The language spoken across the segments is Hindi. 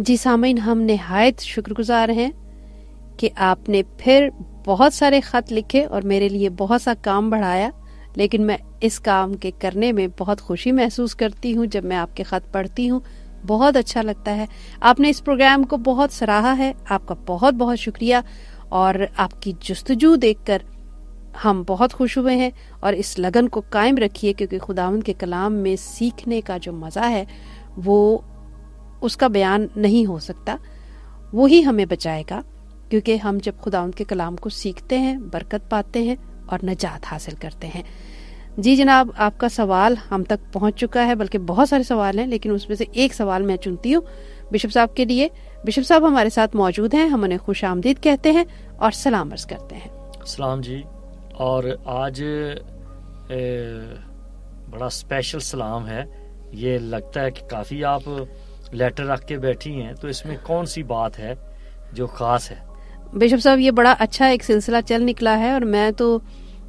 जी सामिन, हम नहायत शुक्रगुजार हैं कि आपने फिर बहुत सारे खत लिखे और मेरे लिए बहुत सा काम बढ़ाया, लेकिन मैं इस काम के करने में बहुत खुशी महसूस करती हूँ। जब मैं आपके खत पढ़ती हूँ, बहुत अच्छा लगता है। आपने इस प्रोग्राम को बहुत सराहा है, आपका बहुत बहुत शुक्रिया। और आपकी जस्तजू देखकर हम बहुत खुश हुए हैं और इस लगन को कायम रखिए, क्योंकि खुदावंद के कलाम में सीखने का जो मज़ा है, वो उसका बयान नहीं हो सकता वो ही हमें बचाएगा क्योंकि हम जब खुदा उनके कलाम को सीखते हैं बरकत पाते हैं और नजात हासिल करते हैं। जी जनाब आपका सवाल हम तक पहुँच चुका है बल्कि बहुत सारे सवाल हैं लेकिन उसमें से एक सवाल मैं चुनती हूँ बिशप साहब के लिए। बिशप साहब हमारे साथ मौजूद हैं हम उन्हें खुश आमदीद कहते हैं और सलाम अर्ज़ करते हैं। सलाम जी और आज ए, बड़ा स्पेशल सलाम है। ये लगता है कि काफ़ी आप लेटर रख के बैठी हैं तो इसमें कौन सी बात है जो ख़ास है? बिशप साहब, ये बड़ा अच्छा एक सिलसिला चल निकला है और मैं तो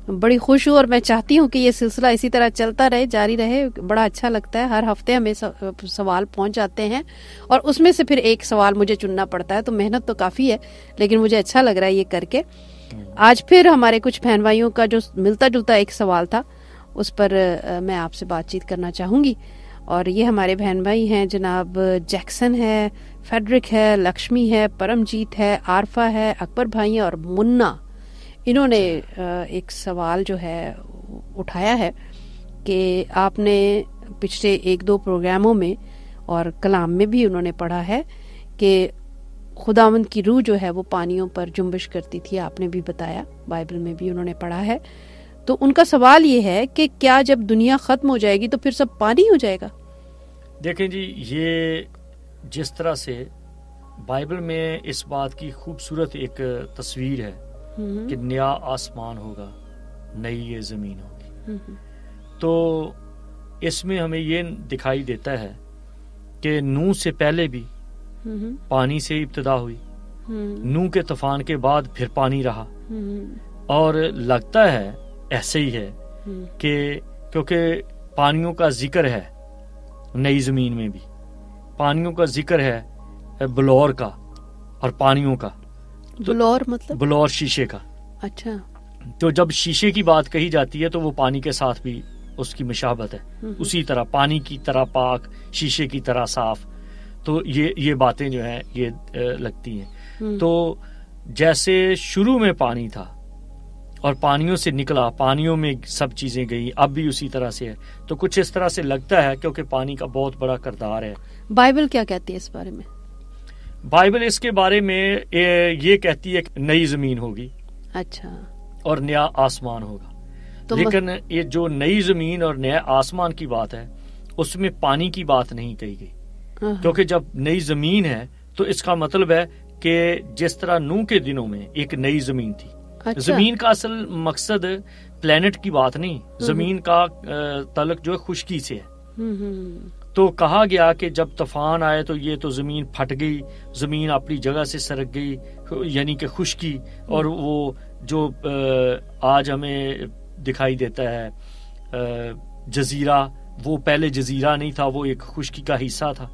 बड़ी खुश हूँ और मैं चाहती हूँ कि ये सिलसिला इसी तरह चलता रहे, जारी रहे। बड़ा अच्छा लगता है, हर हफ़्ते हमें सवाल पहुँच जाते हैं और उसमें से फिर एक सवाल मुझे चुनना पड़ता है तो मेहनत तो काफ़ी है, लेकिन मुझे अच्छा लग रहा है ये करके। आज फिर हमारे कुछ बहन भाइयों का जो मिलता जुलता एक सवाल था, उस पर मैं आपसे बातचीत करना चाहूँगी। और ये हमारे बहन भाई हैं जनाब जैक्सन है फेडरिक है लक्ष्मी है परमजीत है आरफा है अकबर भाई और मुन्ना। इन्होंने एक सवाल जो है उठाया है कि आपने पिछले एक दो प्रोग्रामों में और कलाम में भी उन्होंने पढ़ा है कि खुदावंद की रूह जो है वो पानियों पर जुम्बिश करती थी आपने भी बताया बाइबल में भी उन्होंने पढ़ा है। तो उनका सवाल ये है कि क्या जब दुनिया खत्म हो जाएगी तो फिर सब पानी हो जाएगा? देखें जी ये जिस तरह से बाइबल में इस बात की खूबसूरत एक तस्वीर है हम्म। कि नया आसमान होगा नई ये ज़मीन होगी हम्म। तो इसमें हमें ये दिखाई देता है कि नू से पहले भी हम्म। पानी से इब्तदा हुई नू के तूफ़ान के बाद फिर पानी रहा और लगता है ऐसे ही है कि क्योंकि पानियों का ज़िक्र है नई ज़मीन में भी। पानियों का ज़िक्र है बलौर का और पानियों का। तो बलौर मतलब? बलौर शीशे का। अच्छा। तो जब शीशे की बात कही जाती है तो वो पानी के साथ भी उसकी मशाबत है। उसी तरह पानी की तरह पाक शीशे की तरह साफ़। तो ये ये बातें जो है ये लगती हैं। हम्म। तो जैसे शुरू में पानी था और पानियों से निकला पानियों में सब चीज़ें गई अब भी उसी तरह से है। तो कुछ इस तरह से लगता है क्योंकि पानी का बहुत बड़ा करदार है। बाइबल क्या कहती है इस बारे में? बाइबल इसके बारे में ये कहती है नई ज़मीन होगी। अच्छा। और नया आसमान होगा। तो लेकिन ये जो नई ज़मीन और नया आसमान की बात है उसमें पानी की बात नहीं कही गई। हाँ। क्योंकि जब नई ज़मीन है तो इसका मतलब है कि जिस तरह नू के दिनों में एक नई ज़मीन थी। अच्छा। ज़मीन का असल मकसद प्लेनेट की बात नहीं हम्म। ज़मीन का तलक जो है खुशकी से है। हम्म, हम्म, तो कहा गया कि जब तूफ़ान आए तो ये तो ज़मीन फट गई ज़मीन अपनी जगह से सरक गई यानी कि खुशकी और वो जो आज हमें दिखाई देता है जजीरा वो पहले जजीरा नहीं था वो एक खुशकी का हिस्सा था।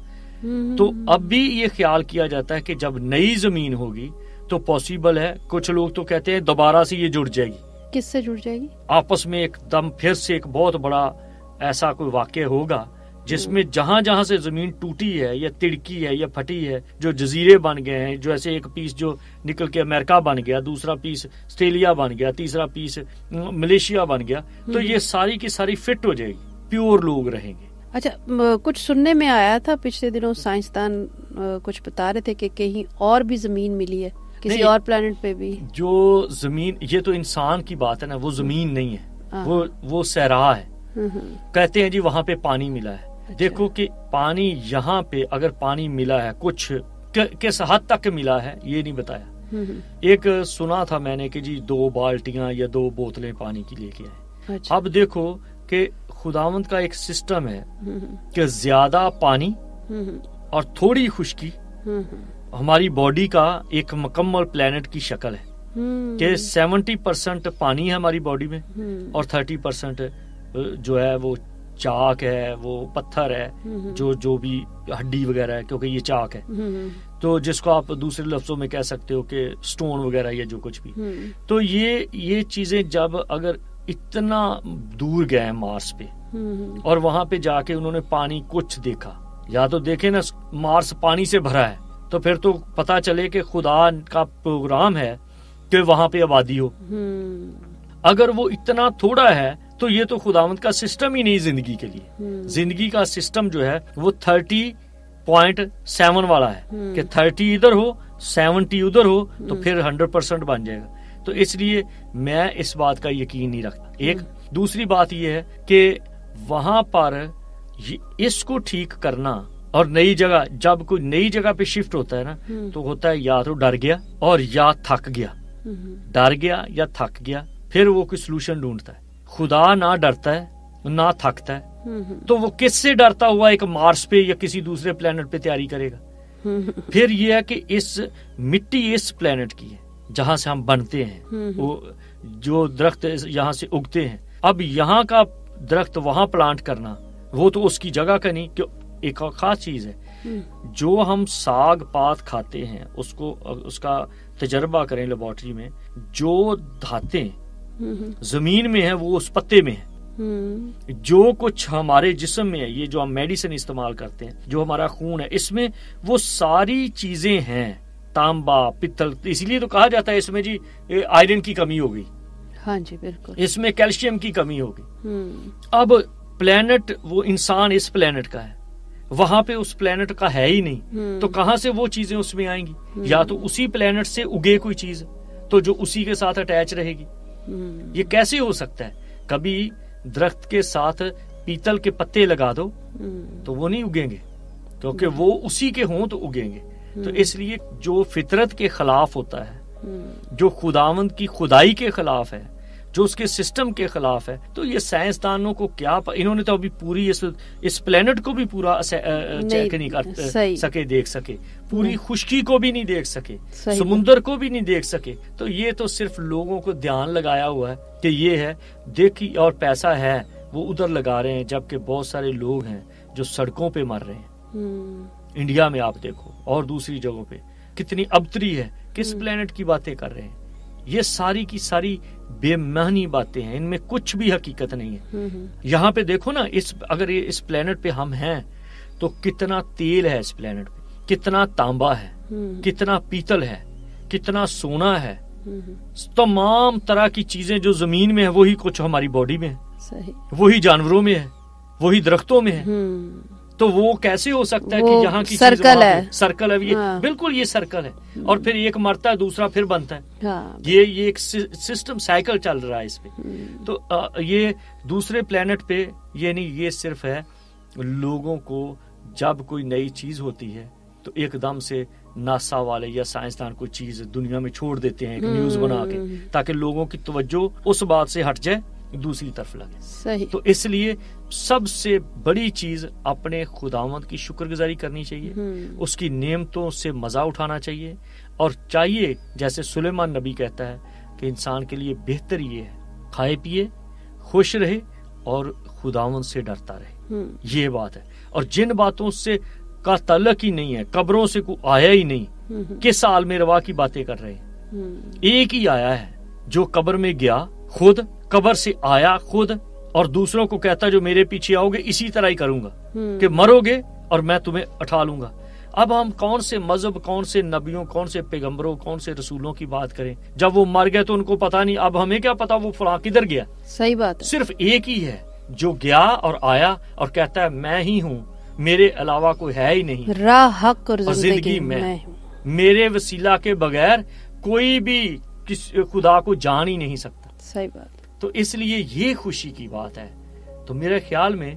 तो अब भी ये ख्याल किया जाता है कि जब नई ज़मीन होगी तो पॉसिबल है। कुछ लोग तो कहते हैं दोबारा से ये जुड़ जाएगी। किससे जुड़ जाएगी? आपस में एकदम फिर से एक बहुत बड़ा ऐसा कोई वाक्य होगा जिसमें हम्म। जहाँ जहाँ से ज़मीन टूटी है या तिड़की है या फटी है जो जजीरे बन गए हैं जो ऐसे एक पीस जो निकल के अमेरिका बन गया दूसरा पीस ऑस्ट्रेलिया बन गया तीसरा पीस मलेशिया बन गया तो हम्म। ये सारी की सारी फिट हो जाएगी। प्योर लोग रहेंगे। अच्छा कुछ सुनने में आया था पिछले दिनों साइंसदान कुछ बता रहे थे कि कहीं और भी ज़मीन मिली है। किसी और प्लेनेट पे भी। जो ज़मीन ये तो इंसान की बात है ना वो ज़मीन नहीं है। हाँ। वो वो सहरा है। हम्म, हम्म। कहते हैं जी वहाँ पे पानी मिला है। अच्छा। देखो कि पानी यहाँ पे अगर पानी मिला है कुछ किस हद तक मिला है ये नहीं बताया। हम्म, एक सुना था मैंने कि जी दो बाल्टियाँ या दो बोतलें पानी की लेके आए। अच्छा। अब देखो कि खुदावंत का एक सिस्टम है कि ज़्यादा पानी और थोड़ी खुशकी हमारी बॉडी का एक मुकम्मल प्लेनेट की शक्ल है। हम्म। कि सेवेंटी परसेंट पानी है हमारी बॉडी में हम्म। और थर्टी परसेंट जो है वो चाक है वो पत्थर है जो जो भी हड्डी वगैरह है क्योंकि ये चाक है। तो जिसको आप दूसरे लफ्जों में कह सकते हो कि स्टोन वगैरह या जो कुछ भी। तो ये ये चीज़ें जब अगर इतना दूर गए हैं मार्स पे और वहाँ पे जाके उन्होंने पानी कुछ देखा या तो देखे ना मार्स पानी से भरा है तो फिर तो पता चले कि खुदा का प्रोग्राम है कि वहाँ पे आबादी हो अगर वो इतना थोड़ा है तो ये तो खुदावंत का सिस्टम ही नहीं ज़िंदगी के लिए हम्म। ज़िंदगी का सिस्टम जो है वो थर्टी पॉइंट सेवन वाला है हम्म। कि थर्टी इधर हो सेवेंटी उधर हो तो हम्म। फिर हंड्रेड परसेंट बन जाएगा तो इसलिए मैं इस बात का यकीन नहीं रखता एक दूसरी बात यह है कि वहाँ पर इसको ठीक करना और नई जगह जब कोई नई जगह पे शिफ्ट होता है ना तो होता है या तो डर गया और या थक गया। डर गया या थक गया फिर वो कोई सोल्यूशन ढूंढता है। खुदा ना डरता है ना थकता है। हम्म, हम्म। तो वो किससे डरता हुआ एक मार्स पे या किसी दूसरे प्लेनेट पे तैयारी करेगा? हम्म, फिर ये है कि इस मिट्टी इस प्लेनेट की है जहाँ से हम बनते हैं। वो जो दरख्त यहाँ से उगते हैं। अब यहाँ का दरख्त वहाँ प्लांट करना वो तो उसकी जगह का नहीं क्यों? एक और खास चीज़ है। जो हम साग पात खाते हैं उसको उसका तजर्बा करें लेबोरेटरी में जो धाते ज़मीन में है वो उस पत्ते में है। जो कुछ हमारे जिस्म में है ये जो हम मेडिसिन इस्तेमाल करते हैं जो हमारा खून है इसमें वो सारी चीज़ें हैं। तांबा पित्तल इसलिए तो कहा जाता है इसमें जी आयरन की कमी होगी हाँ जी बिल्कुल। इसमें कैल्शियम की कमी होगी हम्म। अब प्लेनेट वो इंसान इस प्लेनेट का है। वहाँ पे उस प्लेनेट का है ही नहीं। हम्म। तो कहाँ से वो चीज़ें उसमें आएँगी? हम्म। या तो उसी प्लेनेट से उगे कोई चीज़ तो जो उसी के साथ अटैच रहेगी। ये कैसे हो सकता है? कभी दरख्त के साथ पीतल के पत्ते लगा दो तो वो नहीं उगेंगे। क्योंकि वो उसी के हों तो उगेंगे। तो इसलिए जो फितरत के खिलाफ होता है जो खुदावंद की खुदाई के खिलाफ है जो उसके सिस्टम के खिलाफ है। तो ये साइंसदानों को क्या इन्होंने तो अभी पूरी इस इस प्लेनेट को भी पूरा चेक नहीं कर सके देख सके। पूरी खुशकी को भी नहीं देख सके। समुन्द्र को भी नहीं देख सके। तो ये तो सिर्फ़ लोगों को ध्यान लगाया हुआ है कि ये है देखी और पैसा है वो उधर लगा रहे हैं जबकि बहुत सारे लोग हैं जो सड़कों पे मर रहे हैं। हम्म। इंडिया में आप देखो और दूसरी जगहों पे। कितनी अबतरी है किस प्लेनेट हम्म। की बातें कर रहे हैं। ये सारी की सारी बेमानी बातें हैं। इनमें कुछ भी हकीकत नहीं है। हम्म, हम्म। यहाँ पे देखो ना इस अगर ये इस प्लेनेट पे हम हैं तो कितना तेल है इस प्लेनेट पे? कितना तांबा है? हम्म। कितना पीतल है? कितना सोना है? तमाम तरह की चीज़ें जो ज़मीन में है वही कुछ हमारी बॉडी में है। वही जानवरों में है। वही दरख्तों में है। तो वो कैसे हो सकता है कि यहाँ की सर्कल है सर्कल है ये हाँ। बिल्कुल ये सर्कल है और फिर एक मरता है दूसरा फिर बनता है हाँ। ये ये एक सिस्टम साइकिल चल रहा है इस पे हम्म। तो आ, ये दूसरे प्लेनेट पे ये नहीं ये सिर्फ़ है लोगों को जब कोई नई चीज़ होती है तो एकदम से नासा वाले या साइंसदान कोई चीज़ दुनिया में छोड़ देते हैं एक न्यूज़ बना के हम्म। ताकि लोगों की तवज्जो उस बात से हट जाए दूसरी तरफ़ लगे। सही। तो इसलिए सबसे बड़ी चीज़ अपने खुदावंत की शुक्रगुजारी करनी चाहिए। हम्म। उसकी नियमतों से मज़ा उठाना चाहिए और चाहिए जैसे सुलेमान नबी कहता है कि इंसान के लिए बेहतर ये है खाए पिए खुश रहे और खुदावंत से डरता रहे। हम्म। ये बात है। और जिन बातों से का तलक ही नहीं है कब्रों से को आया ही नहीं हम्म, किस साल में रवा की बातें कर रहे हैं? एक ही आया है जो कब्र में गया खुद कबर से आया खुद और दूसरों को कहता जो मेरे पीछे आओगे इसी तरह ही करूँगा हम्म। कि मरोगे और मैं तुम्हें उठा लूँगा। अब हम कौन से मज़हब कौन से नबियों कौन से पैगम्बरों कौन से रसूलों की बात करें? जब वो मर गए तो उनको पता नहीं अब हमें क्या पता वो फला किधर गया? सही बात है। सिर्फ़ एक ही है जो गया और आया और कहता है मैं ही हूँ मेरे अलावा कोई है ही नहीं। राह हक और ज़िंदगी में मेरे वसीला के बगैर कोई भी किस खुदा को जान ही नहीं सकता। सही बात। तो इसलिए ये खुशी की बात है। तो मेरे ख्याल में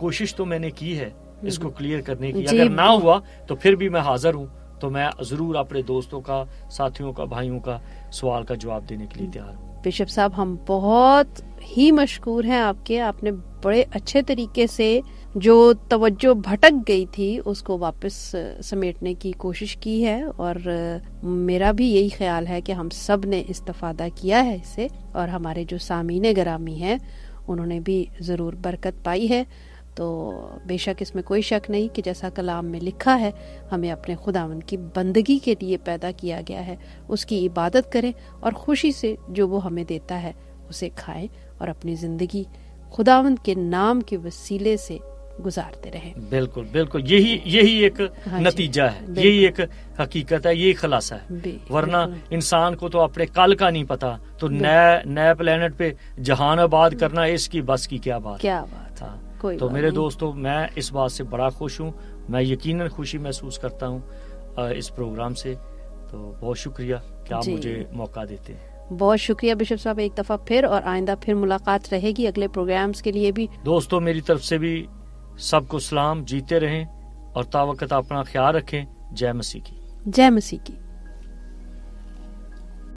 कोशिश तो मैंने की है इसको क्लियर करने की। अगर ना हुआ तो फिर भी मैं हाजिर हूँ। तो मैं ज़रूर अपने दोस्तों का साथियों का भाइयों का सवाल का जवाब देने के लिए तैयार हूँ। बिशप साहब हम बहुत ही मशहूर हैं आपके। आपने बड़े अच्छे तरीके से जो तवज्जो भटक गई थी, उसको वापस समेटने की कोशिश की है और मेरा भी यही ख्याल है कि हम सबने इस्तफादा किया है इससे और हमारे जो सामीन ग्रामी हैं, उन्होंने भी ज़रूर बरकत पाई है। तो बेशक इसमें कोई शक नहीं कि जैसा कलाम में लिखा है, हमें अपने खुदावन की बंदगी के लिए पैदा किया गया है। उसकी इबादत करें और खुशी से जो वो हमें देता है, उसे खाएँ और अपनी ज़िंदगी खुदावंद के नाम के वसीले से गुजारते रहे। बिल्कुल बिल्कुल। यही यही एक हाँ नतीजा है। यही एक हकीकत है यही खुलासा है। वरना इंसान को तो अपने कल का नहीं पता। तो नए नए प्लेनेट पे जहान आबाद करना इसकी बस की क्या बात क्या बात था हाँ। तो मेरे दोस्तों मैं इस बात से बड़ा खुश हूँ। मैं यकीनन खुशी महसूस करता हूँ इस प्रोग्राम से। तो बहुत शुक्रिया। कि आप मुझे मौका देते हैं? बहुत शुक्रिया बिशप साहब एक दफ़ा फिर और आइंदा फिर मुलाकात रहेगी अगले प्रोग्राम्स के लिए भी। दोस्तों मेरी तरफ़ से भी सबको सलाम, जीते रहें और तावकत अपना ख्याल रखें। जय मसीह की। जय मसीह की।